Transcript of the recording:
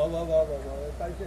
我我我我我担心。